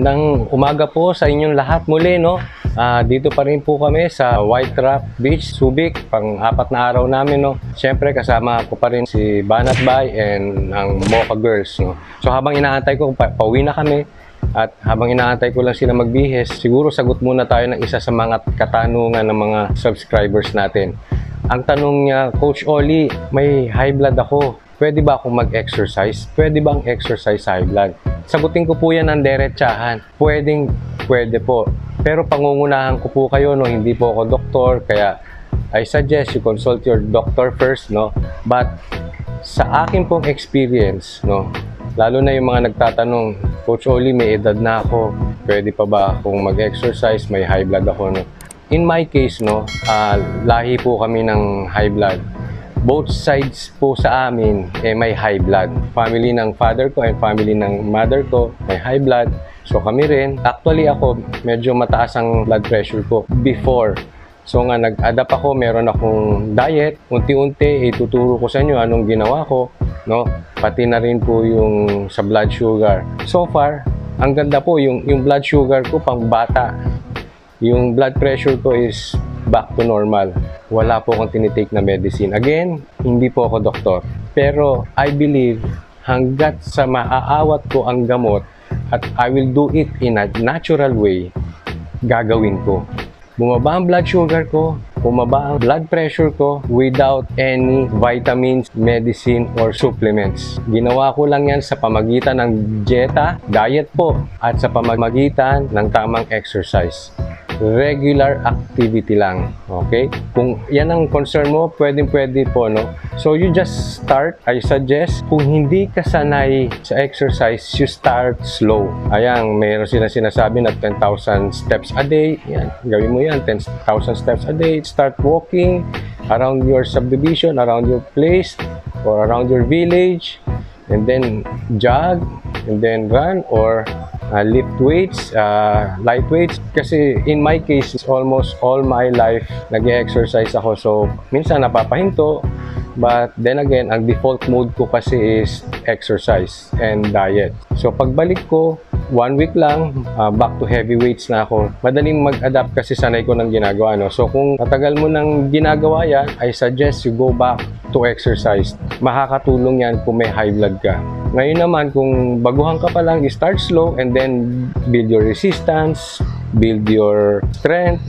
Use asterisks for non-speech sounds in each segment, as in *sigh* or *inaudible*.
Magandang umaga po sa inyong lahat muli, no? Ah, dito pa rin po kami sa White Rock Beach, Subic, pang apat na araw namin, no? Siyempre, kasama ko pa rin si Banat Bay and ang Mocha Girls, no? So, habang inaantay ko, pa pauwi na kami, at habang inaantay ko lang sila magbihis, siguro sagot muna tayo ng isa sa mga katanungan ng mga subscribers natin. Ang tanong niya, Coach Oli, may high blood ako. Pwede ba akong mag-exercise? Pwede bang exercise high blood? Sagutin ko po yan ng derechahan. Pwedeng, pwede po. Pero pangungunahan ko po kayo, no, hindi po ako doktor, kaya I suggest you consult your doctor first, no? But sa akin pong experience, no, lalo na yung mga nagtatanong, Coach Oli, may edad na ako, pwede pa ba akong mag-exercise, may high blood ako, no? In my case, no, ah, lahi po kami ng high blood both sides po sa amin eh, may high blood. Family ng father ko and family ng mother ko may high blood. So kami rin. Actually ako, medyo mataas ang blood pressure ko before. So nga nag-adapt ako, meron akong diet. Unti-unti ituturo ko sa inyo anong ginawa ko, no? Pati na rin po yung sa blood sugar. So far, ang ganda po yung yung blood sugar ko pang bata. Yung blood pressure ko is back to normal. Wala po akong tinitake na medicine. Again, hindi po ako doktor. Pero I believe hanggat sa maaawat ko ang gamot at I will do it in a natural way, gagawin ko. Bumaba ang blood sugar ko, bumaba ang blood pressure ko without any vitamins, medicine, or supplements. Ginawa ko lang yan sa pamagitan ng dieta, diet po, at sa pamamagitan ng tamang exercise regular activity lang. Okay? Kung yan ang concern mo, pwedeng pwede po, no? So, you just start, I suggest, kung hindi ka sanay sa exercise, you start slow. Ayan, mayroon sila sinasabi na 10,000 steps a day. Yan, gawin mo yan, 10,000 steps a day. Start walking around your subdivision, around your place, or around your village, and then jog, and then run, or uh, lift weights, uh, light weights. Kasi in my case, almost all my life nag-exercise ako. So, minsan napapahinto. But then again, ang default mode ko kasi is exercise and diet. So, pagbalik ko, one week lang, uh, back to heavy weights na ako. Madaling mag-adapt kasi sanay ko ng ginagawa. No? So, kung matagal mo nang ginagawa yan, I suggest you go back to exercise. Makakatulong yan kung may high blood ka. Ngayon naman, kung baguhan ka pa lang, start slow and then build your resistance, build your strength,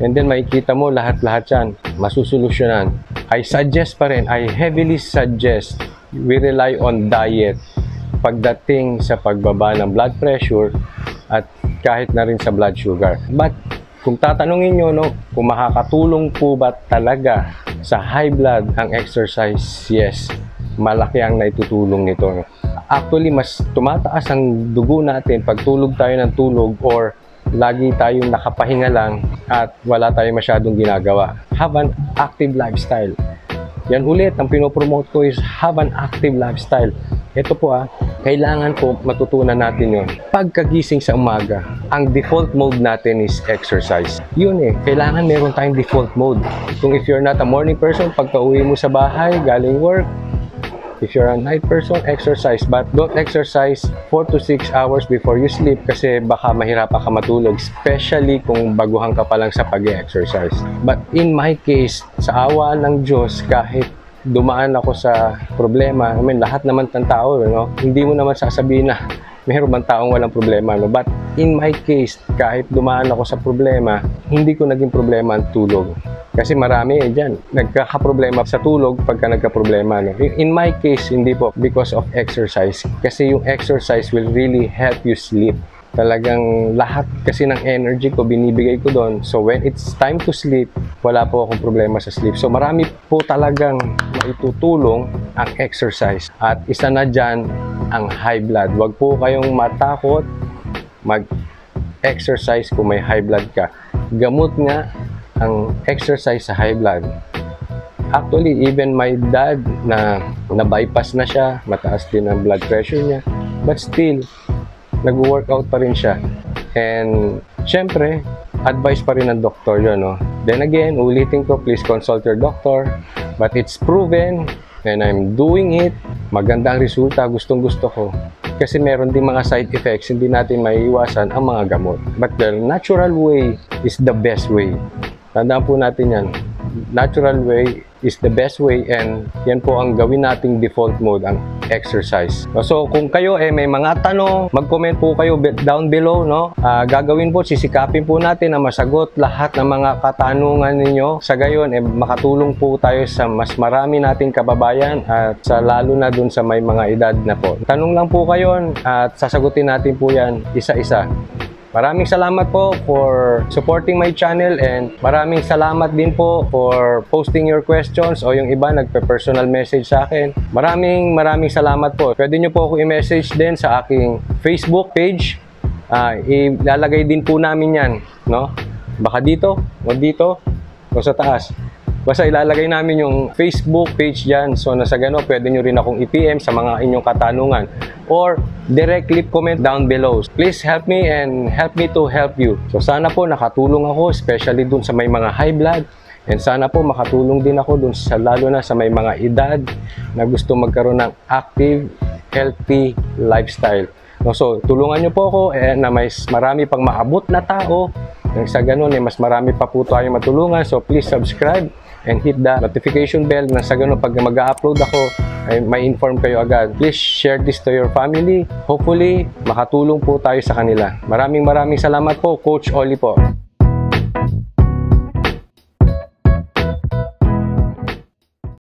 and then makikita mo lahat-lahat yan, masusolusyonan. I suggest pa rin, I heavily suggest, we rely on diet pagdating sa pagbaba ng blood pressure at kahit na rin sa blood sugar. But kung tatanungin nyo, no, kung makakatulong po ba talaga sa high blood ang exercise, yes, malaki ang naitutulong nito. Actually, mas tumataas ang dugo natin pag tulog tayo ng tulog or lagi tayong nakapahinga lang at wala tayong masyadong ginagawa. Have an active lifestyle. Yan ulit, ang pinopromote ko is have an active lifestyle. Ito po ah, kailangan po matutunan natin yon. Pagkagising sa umaga, ang default mode natin is exercise. Yun eh, kailangan meron tayong default mode. Kung if you're not a morning person, pagka uwi mo sa bahay, galing work, If you're a night person, exercise. But don't exercise 4 to 6 hours before you sleep kasi baka mahirapan ka matulog. Especially kung baguhan ka pa lang sa pag-exercise. But in my case, sa awa ng Diyos, kahit dumaan ako sa problema, I mean, lahat naman ng tao, no? hindi mo naman sasabihin na *laughs* meron bang taong walang problema. No? But in my case, kahit dumaan ako sa problema, hindi ko naging problema ang tulog. Kasi marami eh dyan, nagkakaproblema sa tulog pagka nagkaproblema. No? In my case, hindi po because of exercise. Kasi yung exercise will really help you sleep. Talagang lahat kasi ng energy ko binibigay ko doon. So when it's time to sleep, wala po akong problema sa sleep. So marami po talagang maitutulong ang exercise. At isa na dyan, ang high blood. Huwag po kayong matakot mag-exercise kung may high blood ka. Gamot nga ang exercise sa high blood. Actually, even my dad na na-bypass na siya, mataas din ang blood pressure niya, but still, nag-workout pa rin siya. And, syempre, advice pa rin ng doktor yun, no? Then again, ulitin ko, please consult your doctor. But it's proven, and I'm doing it, maganda ang resulta, gustong gusto ko. kasi meron din mga side effects, hindi natin maiiwasan ang mga gamot. But the natural way is the best way. Tandaan po natin yan. Natural way is the best way and yan po ang gawin nating default mode, ang exercise. So kung kayo eh may mga tanong, mag-comment po kayo down below, no? Ah, gagawin po, sisikapin po natin na masagot lahat ng mga katanungan ninyo. Sa gayon, eh, makatulong po tayo sa mas marami nating kababayan at sa lalo na dun sa may mga edad na po. Tanong lang po kayo at sasagutin natin po yan isa-isa. Maraming salamat po for supporting my channel and maraming salamat din po for posting your questions o yung iba nagpe-personal message sa akin. Maraming maraming salamat po. Pwede nyo po ako i-message din sa aking Facebook page. Ah, ilalagay din po namin yan, no? Baka dito, o dito, o sa taas. Basta ilalagay namin yung Facebook page dyan. So, nasa gano, pwede nyo rin akong i-PM sa mga inyong katanungan. Or, directly comment down below. Please help me and help me to help you. So, sana po nakatulong ako, especially dun sa may mga high blood. And sana po makatulong din ako dun sa lalo na sa may mga edad na gusto magkaroon ng active, healthy lifestyle. So, tulungan nyo po ako eh, na may marami pang maabot na tao nang sa ganun, eh, mas marami pa po tayong matulungan. So, please subscribe and hit the notification bell na sa ganun, pag mag-upload ako, ay may inform kayo agad. Please share this to your family. Hopefully, makatulong po tayo sa kanila. Maraming maraming salamat po, Coach Oli po.